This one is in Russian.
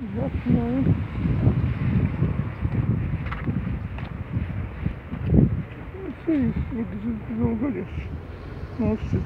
Я Ну, все і от долго лес. Ну, все.